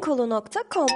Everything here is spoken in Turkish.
kolunkolu.com